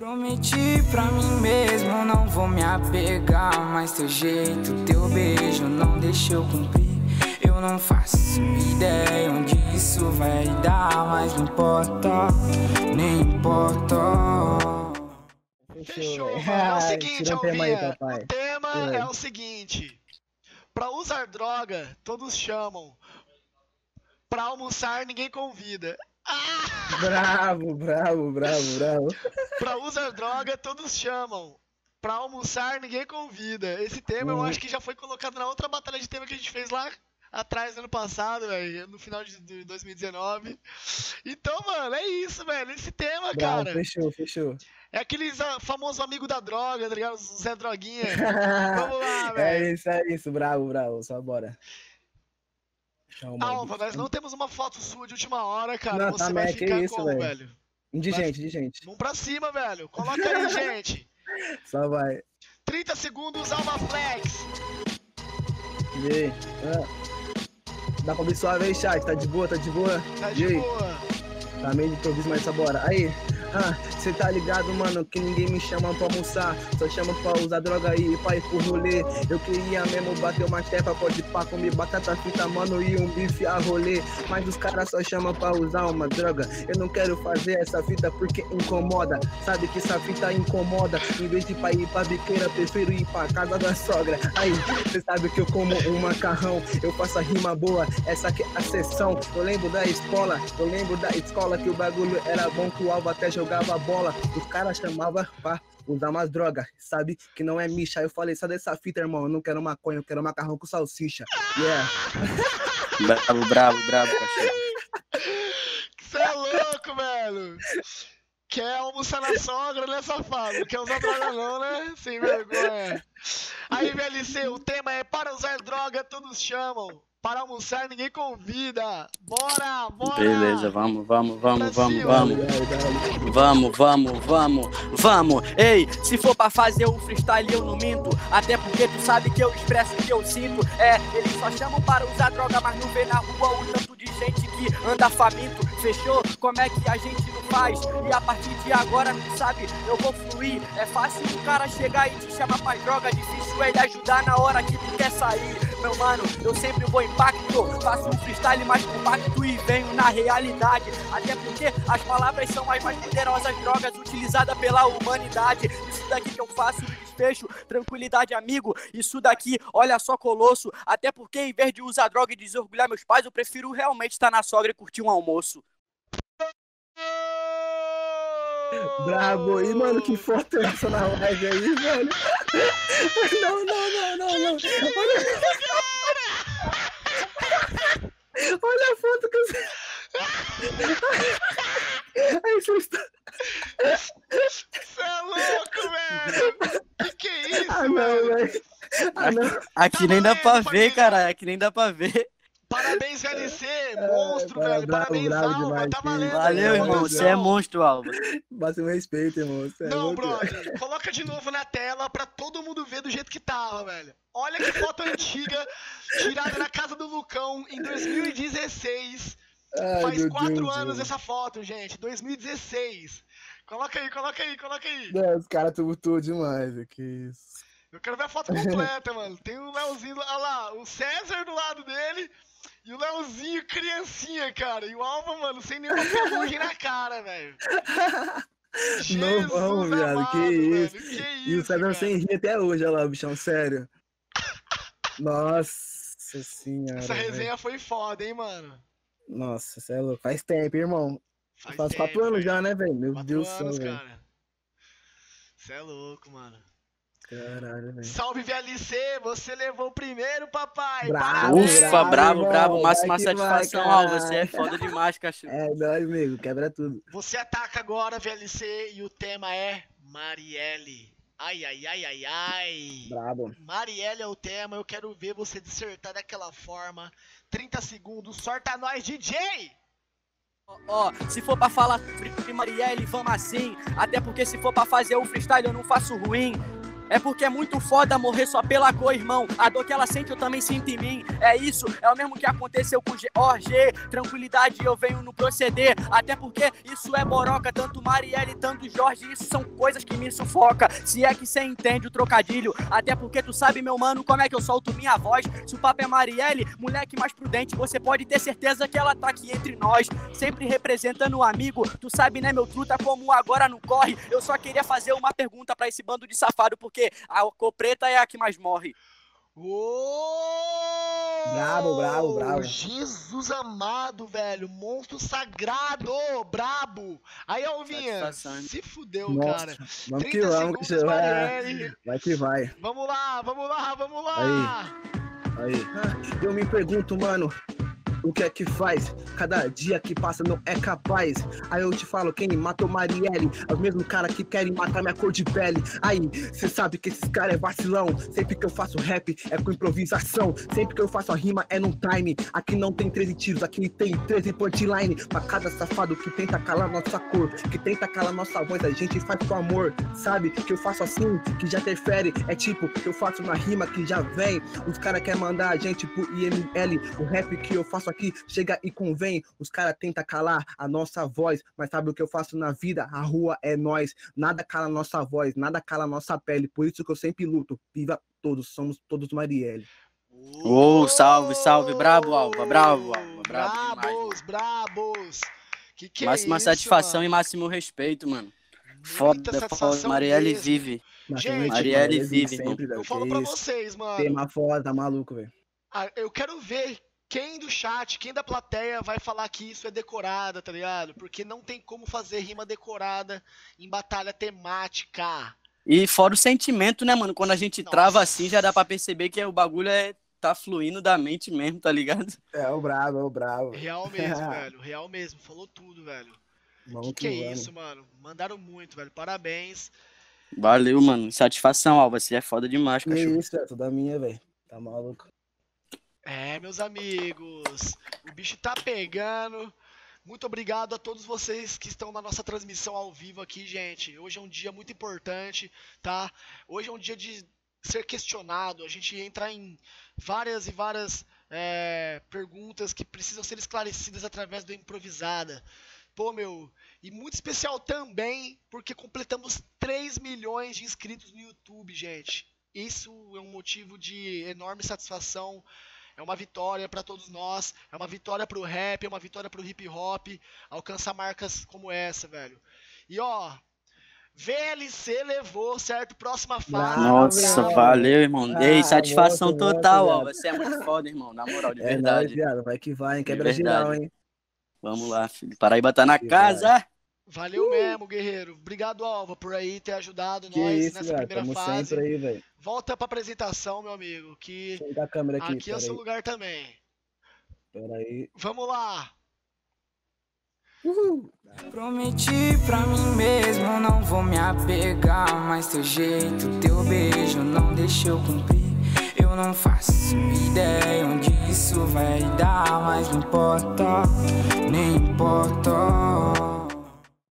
Prometi pra mim mesmo, não vou me apegar. Mas teu jeito, teu beijo não deixa eu cumprir. Eu não faço ideia onde isso vai dar, mas não importa, nem importa. Fechou, mano. É o seguinte, Alvinha. o tema é o seguinte. Pra usar droga, todos chamam. Pra almoçar, ninguém convida. Ah! Bravo, bravo, bravo, bravo. pra usar droga, todos chamam. Pra almoçar, ninguém convida. Esse tema eu acho que já foi colocado na outra batalha de tema que a gente fez lá atrás ano passado, velho, no final de 2019. Então, mano, é isso, velho. Esse tema, Bravo, cara. Fechou, fechou. É aqueles uh, famosos amigos da droga, tá ligado? Zé Droguinha. Vamos lá, é velho. É isso, é isso. Bravo, bravo. Só bora. Alva, nós não temos uma foto sua de última hora, cara. Não, Você tá vai ficar isso, como, velho? velho? Indigente, indigente. Vamos pra cima, velho. Coloca aí, gente. Só vai. 30 segundos, Alma Flex. E aí? Ah. Dá pra ver suave aí, chat? Tá de boa, tá de boa? Tá de boa. Tá meio de improviso, mas só bora. Aí. Ah, cê tá ligado, mano, que ninguém me chama pra almoçar. Só chama pra usar droga aí, pra ir pro rolê. Eu queria mesmo bater uma tepa, pode pá, comer batata frita, mano, e um bife a rolê. Mas os caras só chamam pra usar uma droga. Eu não quero fazer essa fita porque incomoda. Sabe que essa fita incomoda. Em vez de pra ir pra biqueira, prefiro ir pra casa da sogra. Aí, cê sabe que eu como um macarrão. Eu faço a rima boa, essa aqui é a sessão. Eu lembro da escola, eu lembro da escola que o bagulho era bom, que o alvo até jogava bola, os caras chamavam pra usar umas drogas, sabe? Que não é micha. Eu falei, sai dessa fita, irmão. Eu não quero maconha, eu quero macarrão com salsicha. Yeah. bravo, bravo, bravo, cachorro. Você é louco, velho. Quer almoçar na sogra, né, safado? Não quer usar droga não, né? Sem vergonha. Aí, VLC, o tema é para usar droga, todos chamam. Para almoçar, ninguém convida. Bora, bora! Beleza, vamos, vamos, vamos, vamos, vamos. Vamos, vamos, vamos, vamos. Ei, se for pra fazer o freestyle, eu não minto. Até porque tu sabe que eu expresso o que eu sinto. É, eles só chamam para usar droga, mas não vê na rua o tanto de gente que anda faminto. Fechou? Como é que a gente não faz? E a partir de agora, tu sabe, eu vou fluir. É fácil o cara chegar e te chamar pra droga. Difícil ele ajudar na hora que tu quer sair meu mano, eu sempre vou impacto. Faço um freestyle mais compacto e venho na realidade. Até porque as palavras são as mais poderosas drogas utilizadas pela humanidade. Isso daqui que eu faço desfecho, tranquilidade, amigo. Isso daqui, olha só, colosso. Até porque em vez de usar droga e desorgulhar meus pais, eu prefiro realmente estar na sogra e curtir um almoço. Brabo. E, mano, que foto é essa na live aí, velho? Não, não, não, não, não. Olha, Olha a foto que você... Aí você está... Você é louco, velho! Que que é isso, ah, não, velho? Ah, não. Aqui nem dá pra ver, cara. Aqui nem dá pra ver. Parabéns, VLC, monstro, é, velho. Bravo, Parabéns, bravo Alva. Demais, tá valendo. Valeu, irmão. Você é monstro, Alva. Bate um respeito, irmão. Você é Não, brother. Coloca de novo na tela pra todo mundo ver do jeito que tava, velho. Olha que foto antiga, tirada na casa do Lucão em 2016. Ai, Faz quatro Deus anos Deus. essa foto, gente. 2016. Coloca aí, coloca aí, coloca aí. É, os caras tumultuam demais, que isso. Eu quero ver a foto completa, mano. Tem o Leozinho, olha lá, o César do lado dele e o Leozinho criancinha, cara. E o Alva, mano, sem nenhuma ferrugem na cara, velho. Não vamos, viado. Que isso. Que isso. E o César sem rir até hoje, olha lá, bichão, sério. Nossa senhora. Essa resenha foi foda, hein, mano. Nossa, você é louco. Faz tempo, irmão. Faz, Faz tempo, quatro anos já, né, velho? Meu quatro Deus do céu, velho. Você é louco, mano. Caralho, velho. Salve VLC, você levou o primeiro, papai. Bravo, Ufa, bravo, bravo. Máxima satisfação, Al. Você é foda demais, cachorro. É nóis, amigo. Quebra tudo. Você ataca agora, VLC, e o tema é Marielle. Ai, ai, ai, ai, ai. Brabo. Marielle é o tema, eu quero ver você dissertar daquela forma. 30 segundos, sorta nós, DJ! Ó, oh, se for pra falar sobre Marielle, vamos assim. Até porque se for pra fazer o freestyle, eu não faço ruim. É porque é muito foda morrer só pela cor, irmão. A dor que ela sente eu também sinto em mim. É isso, é o mesmo que aconteceu com Jorge. Tranquilidade, eu venho no proceder. Até porque isso é boroca, tanto Marielle, tanto Jorge. Isso são coisas que me sufoca. Se é que cê entende o trocadilho. Até porque tu sabe, meu mano, como é que eu solto minha voz. Se o papo é Marielle, moleque mais prudente, você pode ter certeza que ela tá aqui entre nós. Sempre representando o um amigo. Tu sabe, né, meu truta, como agora não corre. Eu só queria fazer uma pergunta para esse bando de safado, porque porque a cor preta é a que mais morre. Uou! Bravo, bravo, bravo. Jesus amado, velho. Monstro sagrado, brabo. Aí, Alvinha, se fudeu, Nossa, cara. Vamos que vamos, que vai. vai que vai. Vamos lá, vamos lá, vamos lá. Aí. Aí. Eu me pergunto, mano, o que é que faz? Cada dia que passa não é capaz. Aí eu te falo, quem matou Marielle? É o mesmo cara que querem matar minha cor de pele. Aí, cê sabe que esses caras é vacilão. Sempre que eu faço rap é com improvisação. Sempre que eu faço a rima é num time. Aqui não tem 13 tiros, aqui tem 13 punchline. Pra cada safado que tenta calar nossa cor, que tenta calar nossa voz, a gente faz com amor. Sabe que eu faço assim, que já interfere. É tipo, que eu faço uma rima que já vem. Os caras querem mandar a gente pro IML. O rap que eu faço aqui chega e convém. Os caras tentam calar a nossa voz, mas sabe o que eu faço na vida? A rua é nós. Nada cala a nossa voz, nada cala a nossa pele. Por isso que eu sempre luto. Viva todos, somos todos Marielle. Ô, oh, salve, salve, brabo, Alva, bravo, Alva, brabo Brabos, brabos. Que que Máxima é isso, satisfação mano? e máximo respeito, mano. Foda, foda, Marielle mesmo. vive. Gente, Marielle vive, irmão. Eu falo pra vocês, mano. Tema foda, tá maluco, velho. Ah, eu quero ver quem do chat, quem da plateia vai falar que isso é decorada, tá ligado? Porque não tem como fazer rima decorada em batalha temática. E fora o sentimento, né, mano? Quando a gente Nossa. trava assim, já dá pra perceber que o bagulho é tá fluindo da mente mesmo, tá ligado? É o bravo, é o bravo. Real mesmo, velho. Real mesmo. Falou tudo, velho. Vamos que, que, que é isso, mano? Mandaram muito, velho. Parabéns. Valeu, mano. Satisfação, Alva. Você é foda demais, cachorro. isso, é toda minha, velho. Tá maluco. É, meus amigos, o bicho tá pegando. Muito obrigado a todos vocês que estão na nossa transmissão ao vivo aqui, gente. Hoje é um dia muito importante, tá? Hoje é um dia de ser questionado, a gente entrar em várias e várias é, perguntas que precisam ser esclarecidas através do improvisada. Pô, meu, e muito especial também porque completamos 3 milhões de inscritos no YouTube, gente. Isso é um motivo de enorme satisfação é uma vitória para todos nós, é uma vitória para o rap, é uma vitória para o hip hop, alcançar marcas como essa, velho. E ó, VLC levou, certo? Próxima fase. Nossa, valeu, irmão. Ah, Ei, satisfação nossa, total, nossa, ó. Você é muito foda, irmão. Na moral, de é verdade. Nóis, vai que vai, hein? Quebra geral, hein? Vamos lá, filho. Paraíba tá na que casa. Vai. Valeu uh! mesmo, guerreiro. Obrigado, Alva, por aí ter ajudado que nós isso, nessa primeira Tamo fase. Sempre aí. Volta pra apresentação, meu amigo, que a câmera aqui, aqui é o seu lugar também. Pera aí. Vamos lá. Uhul. Prometi pra mim mesmo, não vou me apegar Mas teu jeito, teu beijo não deixa eu cumprir Eu não faço ideia onde isso vai dar Mas não importa, nem importa